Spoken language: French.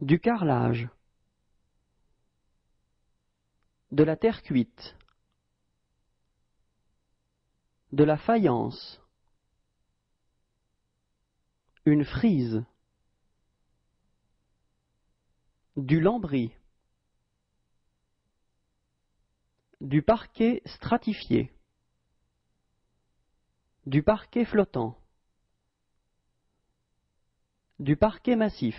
du carrelage, de la terre cuite, de la faïence, une frise, du lambris, du parquet stratifié, du parquet flottant, du parquet massif.